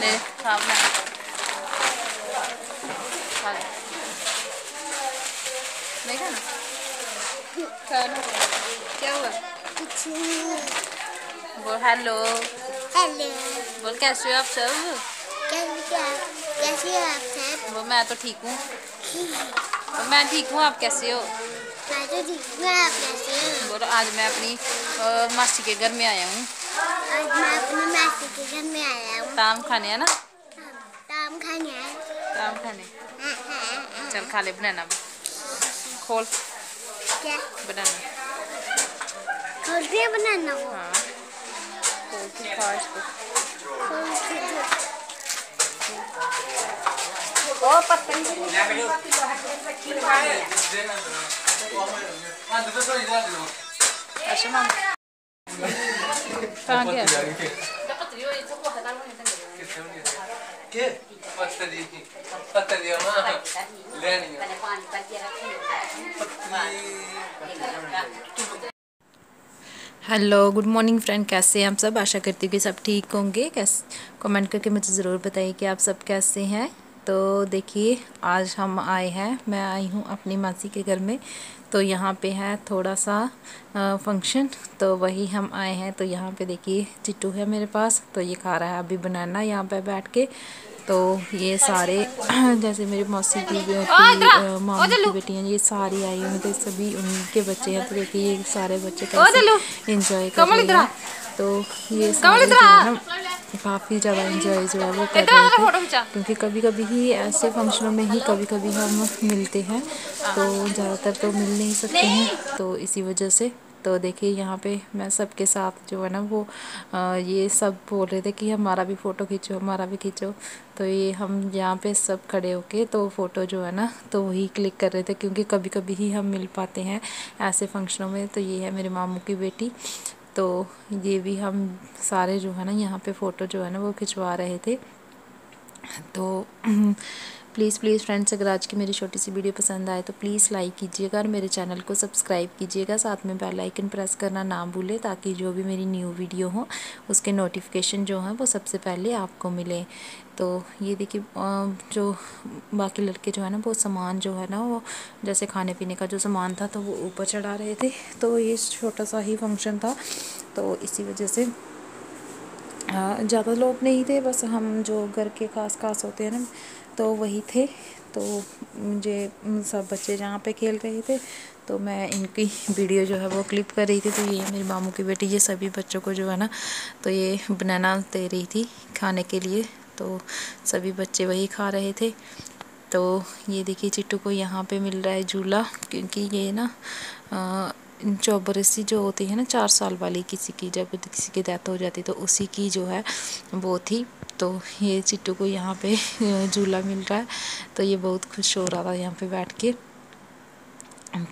ले खा बना खा ले नहीं खाना खाना क्या हुआ? कुछ बोल हेलो। हेलो। बोल कैसे हो आप सब? कैसे हो आप सब? वो मैं तो ठीक हूँ। मैं ठीक हूँ आप कैसे हो? मैं तो ठीक हूँ आप कैसे हो? बोलो आज मैं अपनी मासी के घर में आया हूँ। आज मैं अपनी मासी के घर में आया हूँ ताम खाने है ना? ताम खाने ताम खाने। चल खा ले बनाना खोल। क्या? बनाना। खोल के बनाना हो हाँ। खोल के खा इसको। खोल के दो। अच्छा मामा। कहाँ गया? हेलो गुड मॉर्निंग फ्रेंड कैसे हैं आप सब? आशा करती हूँ कि सब ठीक होंगे। कैसे कमेंट करके मुझे ज़रूर बताइए कि आप सब कैसे हैं। तो देखिए आज हम आए हैं। मैं आई हूँ अपनी मासी के घर में। तो यहाँ पे है थोड़ा सा फ़ंक्शन तो वही हम आए हैं। तो यहाँ पे देखिए चिट्टू है मेरे पास। तो ये खा रहा है अभी बनाना यहाँ पे बैठ के। तो ये सारे जैसे मेरे मौसी की बेटी मामी की बेटियाँ ये सारी आई हुई थे सभी उनके बच्चे हैं। तो देखिए ये सारे बच्चे कैसे इंजॉय कर रहे हैं। तो ये सारे काफ़ी ज़्यादा इंजॉय जो है वो कर रहे थे क्योंकि कभी कभी ही ऐसे फंक्शनों में ही कभी कभी हम मिलते हैं तो ज़्यादातर तो मिल नहीं सकते हैं। तो इसी वजह से तो देखिए यहाँ पे मैं सबके साथ जो है ना वो अ, ये सब बोल रहे थे कि हमारा भी फ़ोटो खींचो हमारा भी खींचो। तो ये हम यहाँ पे सब खड़े होके तो फ़ोटो जो है ना तो वही क्लिक कर रहे थे। क्योंकि कभी कभी ही हम मिल पाते हैं ऐसे फंक्शनों में। तो ये है मेरे मामू की बेटी। तो ये भी हम सारे जो है ना यहाँ पे फ़ोटो जो है ना वो खिंचवा रहे थे। तो प्लीज़ प्लीज़ फ्रेंड्स अगर आज की मेरी छोटी सी वीडियो पसंद आए तो प्लीज़ लाइक कीजिएगा और मेरे चैनल को सब्सक्राइब कीजिएगा। साथ में बेल आइकन प्रेस करना ना भूलें ताकि जो भी मेरी न्यू वीडियो हो, उसके नोटिफिकेशन जो हैं, वो सबसे पहले आपको मिले। तो ये देखिए जो बाकी लड़के जो है ना, वो सामान जो है ना, वो जैसे खाने पीने का जो सामान था तो वो ऊपर चढ़ा रहे थे। तो ये छोटा सा ही फ़ंक्शन था। तो इसी वजह से ज़्यादा लोग नहीं थे। बस हम जो घर के खास खास होते हैं ना तो वही थे। तो मुझे सब बच्चे जहाँ पे खेल रहे थे तो मैं इनकी वीडियो जो है वो क्लिप कर रही थी। तो ये मेरी मामू की बेटी, ये सभी बच्चों को जो है ना तो ये बनाना दे रही थी खाने के लिए। तो सभी बच्चे वही खा रहे थे। तो ये देखिए चिट्टू को यहाँ पे मिल रहा है झूला, क्योंकि ये ना चौबरसी जो होती है ना, चार साल वाली, किसी की जब किसी की डेथ हो जाती तो उसी की जो है वो थी। तो ये चिट्टू को यहाँ पे झूला मिल रहा है तो ये बहुत खुश हो रहा था यहाँ पे बैठ के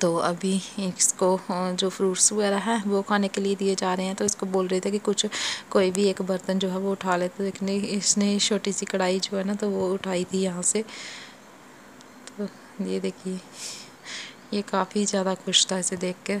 तो अभी इसको जो फ्रूट्स वगैरह हैं वो खाने के लिए दिए जा रहे हैं तो इसको बोल रहे थे कि कुछ कोई भी एक बर्तन जो है वो उठा ले तो देखने इसने छोटी सी कढ़ाई जो है ना तो वो उठाई थी यहाँ से तो ये देखिए ये काफ़ी ज़्यादा खुश था इसे देख के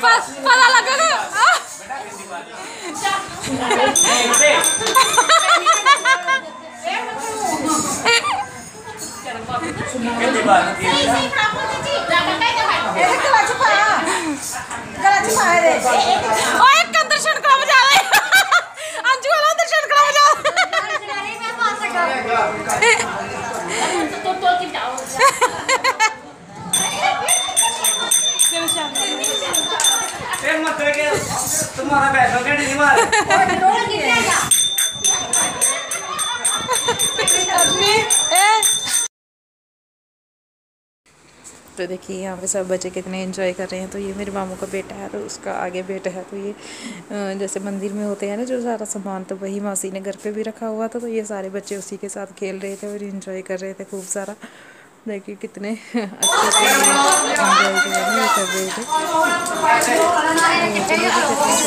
pas laga ka. Ah. Eh. Oye, बैठो के नहीं मार। ए? तो देखिए यहाँ पे सब बच्चे कितने एंजॉय कर रहे हैं। तो ये मेरे मामू का बेटा है तो उसका आगे बेटा है। तो ये जैसे मंदिर में होते हैं ना जो सारा सामान तो वही मासी ने घर पे भी रखा हुआ था। तो ये सारे बच्चे उसी के साथ खेल रहे थे और एंजॉय कर रहे थे खूब सारा। देखिए कितने अच्छे से एंजॉय कर रहे थे। तो चलिए भी करते हैं,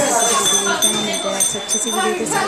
मिलते हैं नेक्स्ट अच्छी सी वीडियो के साथ